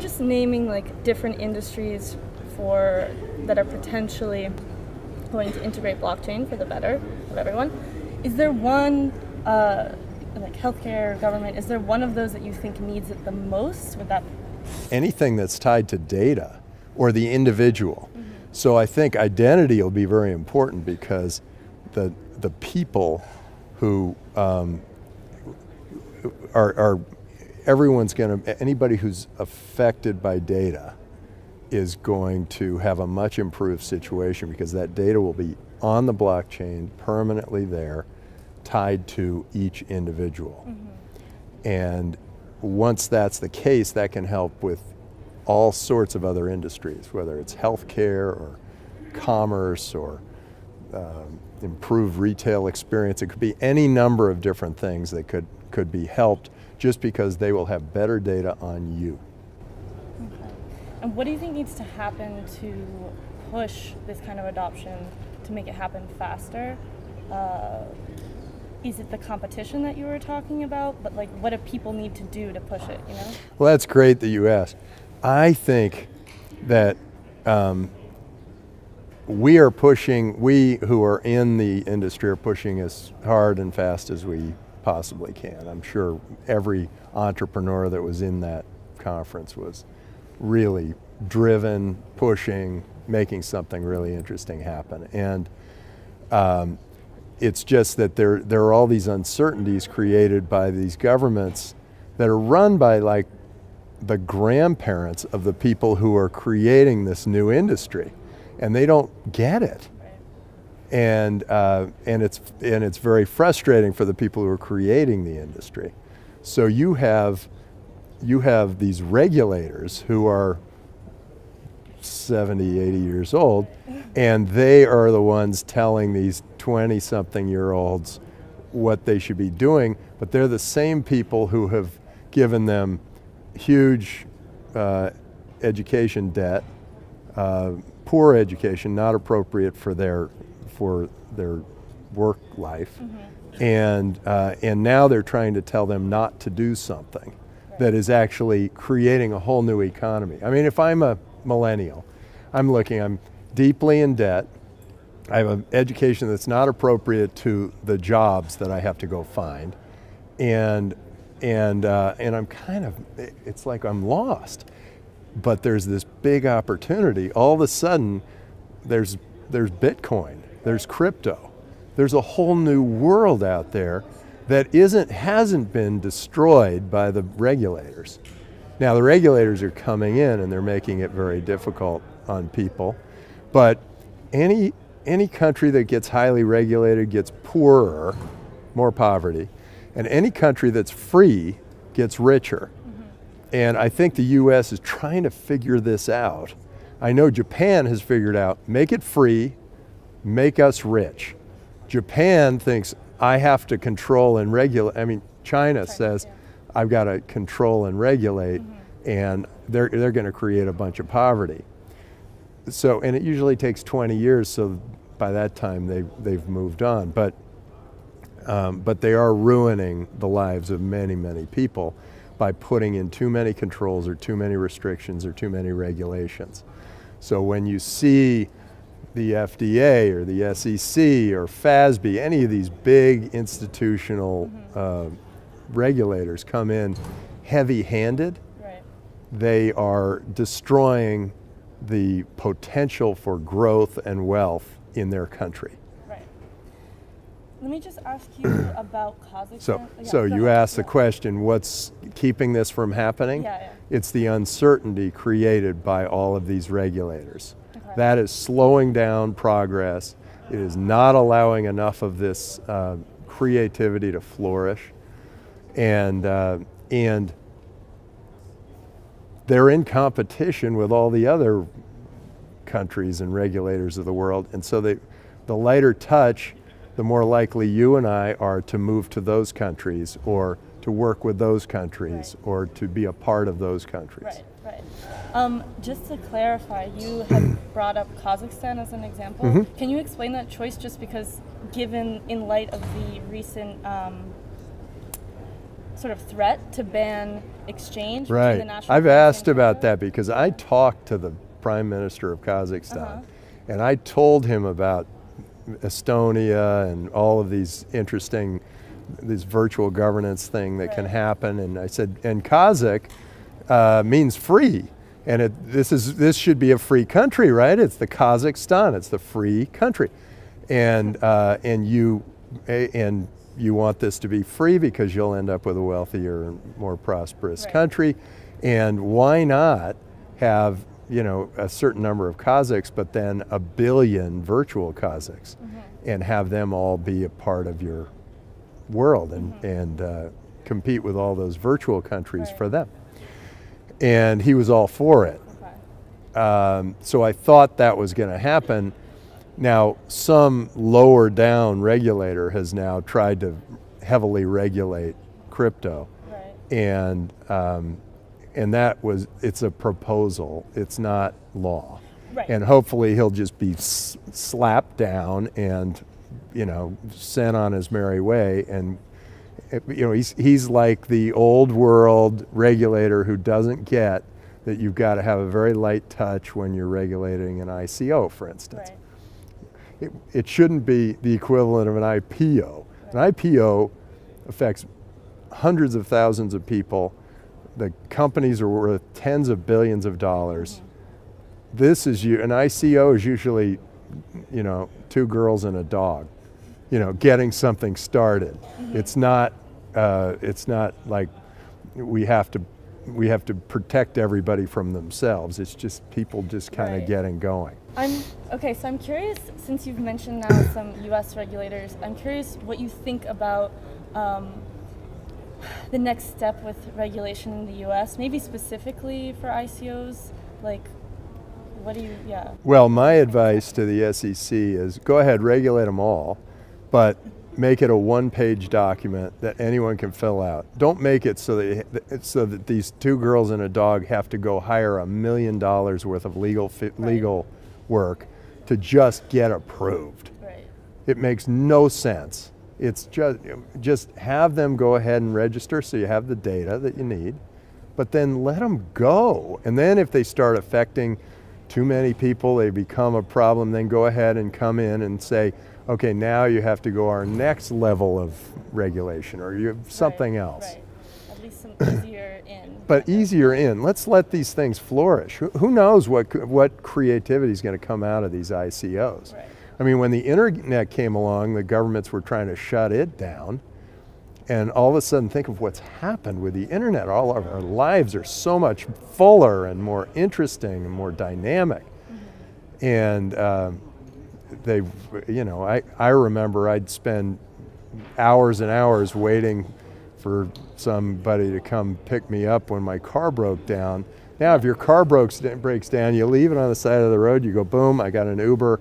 just naming like different industries for that are potentially going to integrate blockchain for the better of everyone, is there one uh, like healthcare, government? Is there one of those that you think needs it the most? Would that anything that's tied to data or the individual? Mm-hmm. So I think identity will be very important because the the people who um, are, are everyone's going to anybody who's affected by data is going to have a much improved situation because that data will be on the blockchain permanently there tied to each individual mm-hmm. and once that's the case that can help with all sorts of other industries whether it's healthcare or commerce or um, improved retail experience. It could be any number of different things that could, could be helped just because they will have better data on you. Okay. And what do you think needs to happen to push this kind of adoption to make it happen faster? Uh, is it the competition that you were talking about? But like, what do people need to do to push it? You know. Well, that's great that you asked. I think that um, we are pushing, we who are in the industry are pushing as hard and fast as we possibly can. I'm sure every entrepreneur that was in that conference was really driven, pushing, making something really interesting happen. And um, it's just that there, there are all these uncertainties created by these governments that are run by like the grandparents of the people who are creating this new industry and they don't get it. And, uh, and, it's, and it's very frustrating for the people who are creating the industry. So you have, you have these regulators who are 70, 80 years old, and they are the ones telling these 20 something year olds what they should be doing, but they're the same people who have given them huge uh, education debt, uh, poor education, not appropriate for their for their work life, mm-hmm. and uh, and now they're trying to tell them not to do something right. that is actually creating a whole new economy. I mean, if I'm a millennial, I'm looking, I'm deeply in debt. I have an education that's not appropriate to the jobs that I have to go find, and and uh, and I'm kind of it's like I'm lost but there's this big opportunity. All of a sudden, there's, there's Bitcoin, there's crypto, there's a whole new world out there that isn't, hasn't been destroyed by the regulators. Now, the regulators are coming in and they're making it very difficult on people, but any, any country that gets highly regulated gets poorer, more poverty, and any country that's free gets richer. Mm-hmm. And I think the US is trying to figure this out. I know Japan has figured out make it free, make us rich. Japan thinks I have to control and regulate. I mean, China says yeah. I've got to control and regulate, mm-hmm. and they're, they're going to create a bunch of poverty. So, and it usually takes 20 years, so by that time they, they've moved on. But, um, but they are ruining the lives of many, many people by putting in too many controls or too many restrictions or too many regulations. So when you see the FDA or the SEC or FASB, any of these big institutional mm-hmm. uh, regulators come in heavy handed, right. they are destroying the potential for growth and wealth in their country. Let me just ask you about Kazakhstan. So, yeah, so you ahead. asked the question, what's keeping this from happening? Yeah, yeah. It's the uncertainty created by all of these regulators. That is slowing down progress. It is not allowing enough of this uh, creativity to flourish. And, uh, and they're in competition with all the other countries and regulators of the world. And so they, the lighter touch the more likely you and I are to move to those countries or to work with those countries right. or to be a part of those countries. Right, right. Um, just to clarify, you had brought up Kazakhstan as an example. Mm-hmm. Can you explain that choice just because, given in light of the recent um, sort of threat to ban exchange Right. the national I've asked about that because I talked to the Prime Minister of Kazakhstan Uh-huh. and I told him about Estonia and all of these interesting, this virtual governance thing that can happen. And I said, and Kazakh uh, means free. And it, this, is, this should be a free country, right? It's the Kazakhstan, it's the free country. And, uh, and, you, and you want this to be free because you'll end up with a wealthier more prosperous Right. country. And why not have you know a certain number of Kazakhs, but then a billion virtual Kazakhs, and have them all be a part of your world and and uh, compete with all those virtual countries Right. for them. And he was all for it. Okay. Um, so I thought that was going to happen. Now, some lower down regulator has now tried to heavily regulate crypto, Right. and um, and that was it's a proposal. It's not law, Right. and hopefully he'll just be s- slapped down and you know sent on his merry way. And you know he's he's like the old world regulator who doesn't get that you've got to have a very light touch when you're regulating an ICO, for instance Right. it, it shouldn't be the equivalent of an IPO. An IPO affects hundreds of thousands of people. The companies are worth tens of billions of dollars. Mm-hmm. This is you. An ICO is usually, you know, two girls and a dog. You know, getting something started. Mm-hmm. It's not. Uh, it's not like we have to. We have to protect everybody from themselves. It's just people just kind of Right. getting going. I'm okay. So I'm curious, since you've mentioned now some U.S. regulators, I'm curious what you think about um, the next step with regulation in the U.S. Maybe specifically for ICOs. Like, what do you? Yeah. Well, my advice to the SEC is go ahead, regulate them all, but make it a one-page document that anyone can fill out. Don't make it so that so that these two girls and a dog have to go hire a million dollars worth of legal Right. legal work to just get approved. Right. It makes no sense. It's just just have them go ahead and register so you have the data that you need, but then let them go. And then if they start affecting too many people, they become a problem, then go ahead and come in and say, okay, now you have to go our next level of regulation or you have something Right, else. Right. At least some easier in. But easier in. Let's let these things flourish. Who, who knows what what creativity is going to come out of these ICOs? Right. I mean, when the internet came along, the governments were trying to shut it down. And all of a sudden, think of what's happened with the internet. All of our lives are so much fuller and more interesting and more dynamic. And um, they, you know, I, I remember I'd spend hours and hours waiting for somebody to come pick me up when my car broke down. Now, if your car breaks, breaks down, you leave it on the side of the road, you go, boom, I got an Uber.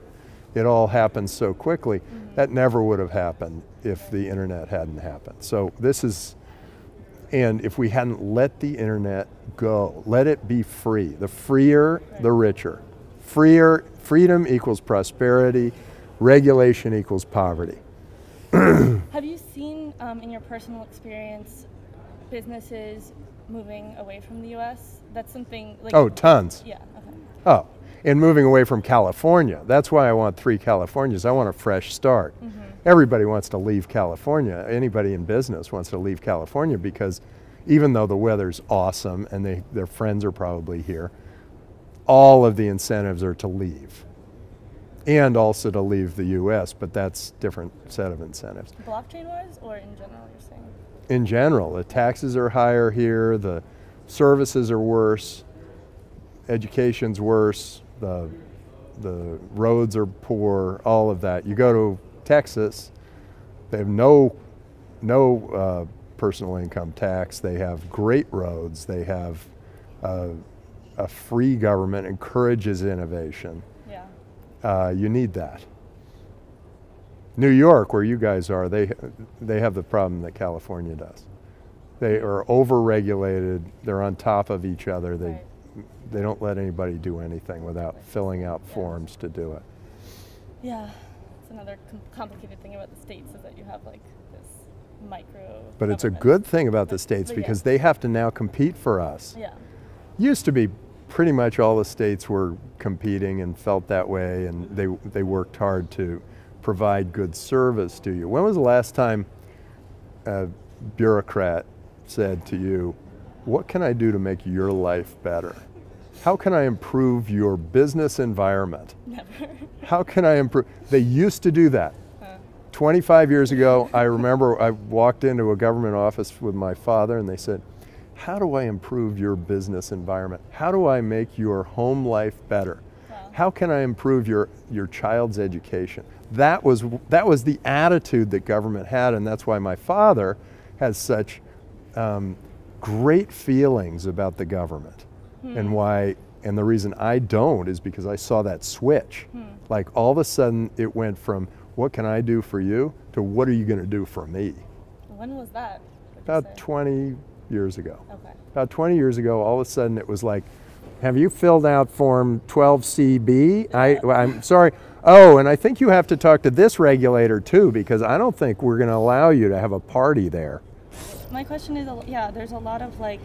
It all happens so quickly. Mm-hmm. That never would have happened if the internet hadn't happened. So, this is, and if we hadn't let the internet go, let it be free. The freer, the richer. Freer, freedom equals prosperity, regulation equals poverty. Have you seen, um, in your personal experience, businesses moving away from the U.S.? That's something like. Oh, tons. Yeah. Okay. Oh, and moving away from California. That's why I want three Californias. I want a fresh start. Everybody wants to leave California. Anybody in business wants to leave California because even though the weather's awesome and they, their friends are probably here, all of the incentives are to leave. And also to leave the US, but that's different set of incentives. Blockchain wise, or in general, you're saying? in general. The taxes are higher here, the services are worse, education's worse, the, the roads are poor, all of that. You go to Texas, they have no, no uh, personal income tax, they have great roads, they have uh, a free government, encourages innovation. Yeah. Uh, you need that. New York, where you guys are, they they have the problem that California does. They are overregulated. They're on top of each other. They Right. they don't let anybody do anything without filling out Yeah. forms to do it. Yeah. It's another com- complicated thing about the states is that you have like this micro. But it's a good thing about the states But yeah. because they have to now compete for us. Yeah. Used to be pretty much all the states were competing and felt that way, and they, they worked hard to provide good service to you. When was the last time a bureaucrat said to you, What can I do to make your life better? How can I improve your business environment? Never. How can I improve? They used to do that. 25 years ago, I remember I walked into a government office with my father and they said, How do I improve your business environment? How do I make your home life better? Wow. How can I improve your, your child's education? That was, that was the attitude that government had, and that's why my father has such um, great feelings about the government. And why, and the reason I don't is because I saw that switch. Like all of a sudden, it went from what can I do for you to what are you going to do for me? When was that? About 20 years ago. Okay. About 20 years ago, all of a sudden it was like, have you filled out form 12CB? I, I'm sorry. Oh, and I think you have to talk to this regulator too, because I don't think we're going to allow you to have a party there. My question is, yeah, there's a lot of like,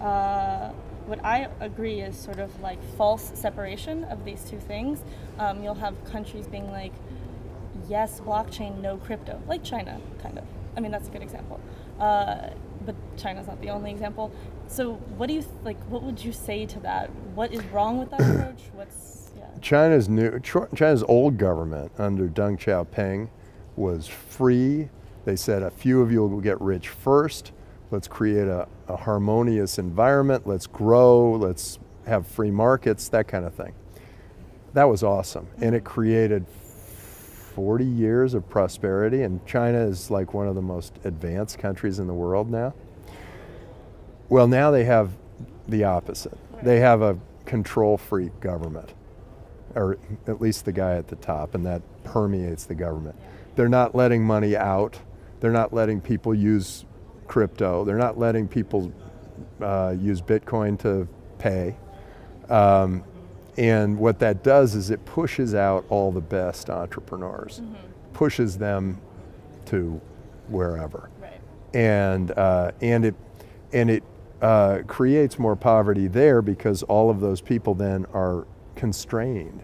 uh, what I agree is sort of like false separation of these two things. Um, you'll have countries being like, yes, blockchain, no crypto, like China, kind of. I mean, that's a good example. Uh, but China's not the only example. So, what do you like? What would you say to that? What is wrong with that approach? What's yeah? China's new, China's old government under Deng Xiaoping was free. They said a few of you will get rich first. Let's create a, a harmonious environment. Let's grow. Let's have free markets, that kind of thing. That was awesome. And it created 40 years of prosperity. And China is like one of the most advanced countries in the world now. Well, now they have the opposite. They have a control freak government, or at least the guy at the top, and that permeates the government. They're not letting money out. They're not letting people use crypto. They're not letting people uh, use Bitcoin to pay. Um, and what that does is it pushes out all the best entrepreneurs, pushes them to wherever Right. and uh, and it and it uh, creates more poverty there because all of those people then are constrained.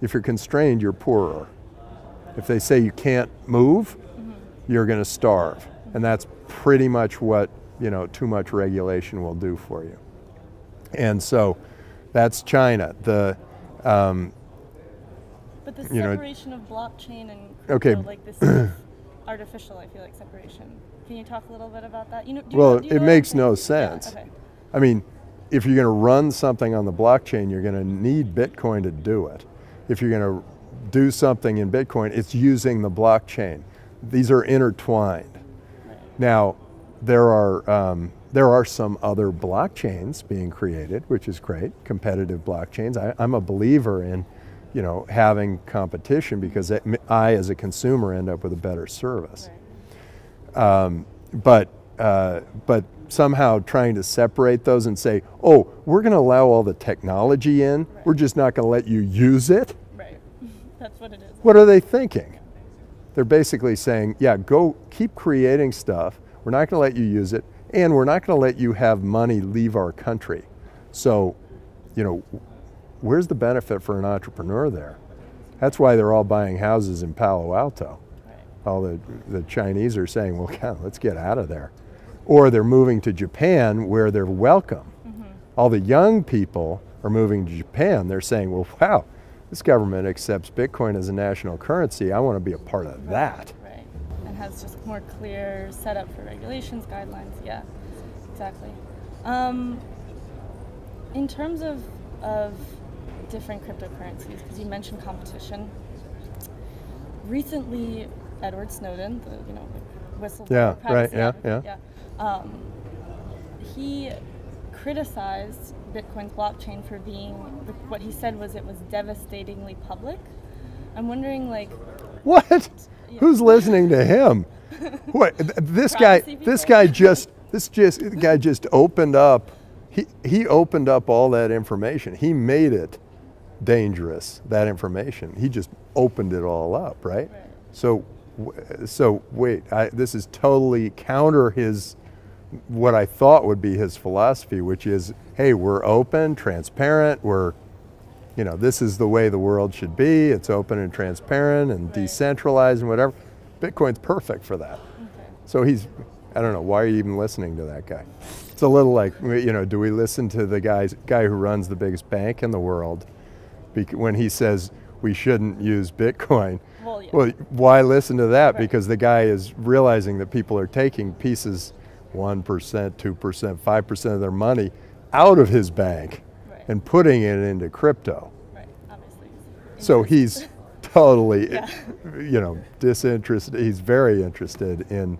If you're constrained, you're poorer. If they say you can't move, you're going to starve, and that's pretty much what you know too much regulation will do for you. And so, that's China. The um, But the You know- separation of blockchain and Okay. like this artificial. I feel like separation. Can you talk a little bit about that? You know, you Well, know- you it know I'm makes no saying? Yeah, sense. okay. I mean, if you're going to run something on the blockchain, you're going to need Bitcoin to do it. If you're going to do something in Bitcoin, it's using the blockchain. These are intertwined. Right. Now, there are um, there are some other blockchains being created, which is great. Competitive blockchains. I, I'm a believer in, you know, having competition because it, I, as a consumer, end up with a better service Right. um, but uh, but somehow trying to separate those and say, oh, we're going to allow all the technology in. We're just not going to let you use it. Right. That's what it is. What are they thinking? They're basically saying, yeah, go keep creating stuff. We're not going to let you use it, and we're not going to let you have money leave our country. So, you know, where's the benefit for an entrepreneur there? That's why they're all buying houses in Palo Alto all the, the Chinese are saying, well, God, let's get out of there. Or they're moving to Japan where they're welcome. Mm-hmm. All the young people are moving to Japan. They're saying, well, wow, this government accepts Bitcoin as a national currency. I want to be a part of that. Has just more clear setup for regulations, guidelines. Yeah. Exactly. Um, in terms of of different cryptocurrencies, because you mentioned competition. Recently, Edward Snowden, the you know whistleblower, Yeah, right, privacy yeah, yeah. Um, he criticized Bitcoin's blockchain for being what he said was it was devastatingly public. I'm wondering, like, What? Who's listening to him? What? This guy, this guy just, this just the guy just opened up. He he opened up all that information. He made it dangerous. That information. He just opened it all up, right? Right. So so wait, I, this is totally counter his what I thought would be his philosophy, which is, hey, we're open, transparent, we're, you know, this is the way the world should be. It's open and transparent and Right. decentralized and whatever. Bitcoin's perfect for that. Okay. So he's, I don't know, why are you even listening to that guy? It's a little like, you know, do we listen to the guys, guy who runs the biggest bank in the world when he says we shouldn't use Bitcoin? Well, yeah. Well, why listen to that? Right. Because the guy is realizing that people are taking pieces, 1%, 2%, 5% of their money out of his bank Right. and putting it into crypto. right. Obviously. So he's totally, Yeah. you know, disinterested. He's very interested in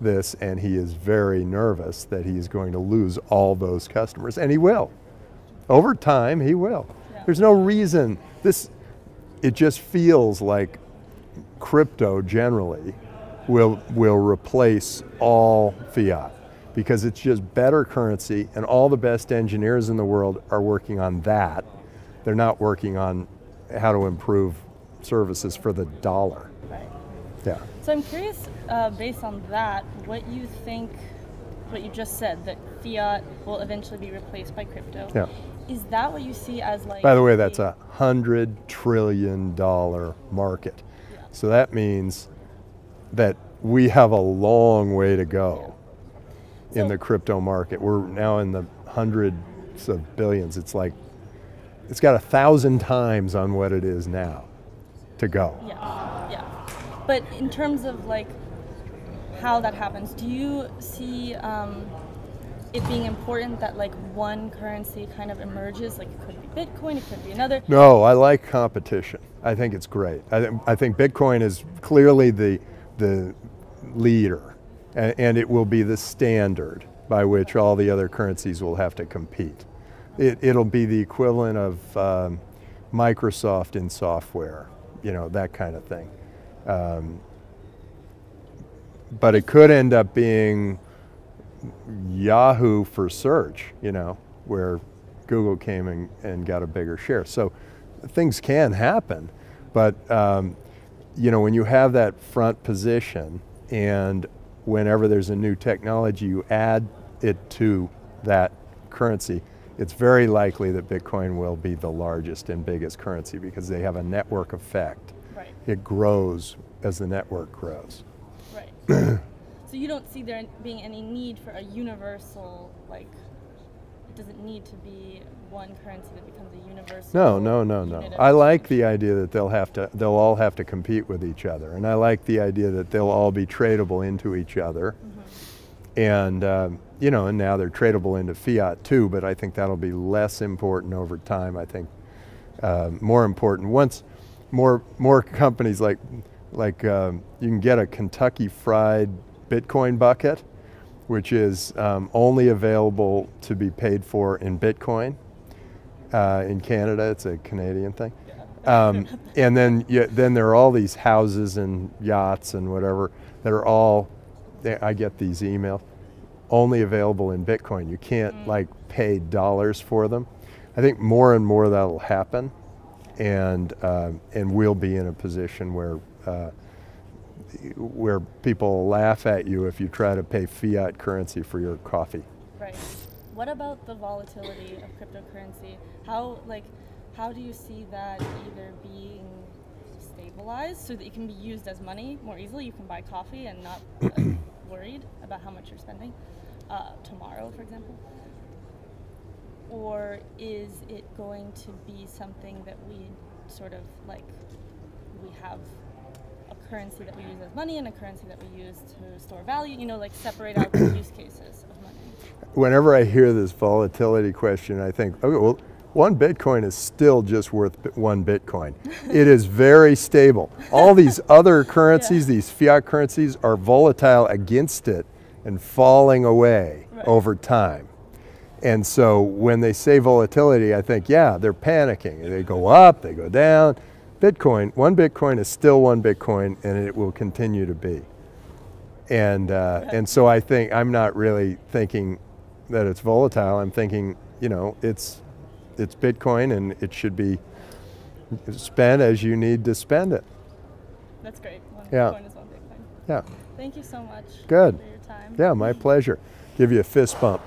this, and he is very nervous that he's going to lose all those customers, and he will. Over time, he will. Yeah. There's no reason this. It just feels like crypto generally will will replace all fiat because it's just better currency, and all the best engineers in the world are working on that. They're not working on how to improve services for the dollar. Right. Yeah. So I'm curious, uh, based on that, what you think, what you just said, that fiat will eventually be replaced by crypto. Yeah. Is that what you see as like? By the way, that's a hundred trillion dollar market. Yeah. So that means that we have a long way to go in the crypto market. We're now in the hundreds of billions. It's like it's got a thousand times on what it is now to go. Yeah, yeah. But in terms of like how that happens, do you see um, it being important that like one currency kind of emerges? Like it could be Bitcoin, it could be another. No, I like competition. I think it's great. I, th- I think Bitcoin is clearly the the leader, and, and it will be the standard by which all the other currencies will have to compete. It, it'll be the equivalent of um, Microsoft in software, you know, that kind of thing. Um, but it could end up being Yahoo for search, you know, where Google came and, and got a bigger share. So things can happen, but um, you know, when you have that front position and whenever there's a new technology, you add it to that currency, it's very likely that Bitcoin will be the largest and biggest currency because they have a network effect. Right, It grows as the network grows. right. so you don't see there being any need for a universal like. It doesn't need to be one currency that becomes a universal. No, no, no, no. I like the idea that they'll have to, they'll all have to compete with each other, and I like the idea that they'll all be tradable into each other, and um, you know, and now they're tradable into fiat too. But I think that'll be less important over time. I think uh, more important once more more companies like like um, you can get a Kentucky Fried Bitcoin bucket, which is um, only available to be paid for in Bitcoin. Uh, in Canada, it's a Canadian thing. Um, and then, yeah, then there are all these houses and yachts and whatever that are all. they- I get these emails, only available in Bitcoin. You can't like pay dollars for them. I think more and more that'll happen, and um and we'll be in a position where. Uh, where people laugh at you if you try to pay fiat currency for your coffee. Right. What about the volatility of cryptocurrency? How like how do you see that either being stabilized so that it can be used as money more easily? You can buy coffee and not uh, worried about how much you're spending uh, tomorrow, for example. Or is it going to be something that we sort of like we have currency that we use as money and a currency that we use to store value? You know, like separate out the use cases of money. Whenever I hear this volatility question, I think, okay, well, one Bitcoin is still just worth one Bitcoin. it is very stable. All these other currencies, these fiat currencies, are volatile against it and falling away Right. over time. And so when they say volatility, I think, yeah, they're panicking. They go up, they go down. Bitcoin, one Bitcoin is still one Bitcoin, and it will continue to be. And uh, and so I think I'm not really thinking that it's volatile. I'm thinking, you know, it's it's Bitcoin, and it should be spent as you need to spend it. That's great. One Yeah. point as well. Yeah. Thank you so much. Good. For your time. Yeah, my pleasure. Give you a fist bump.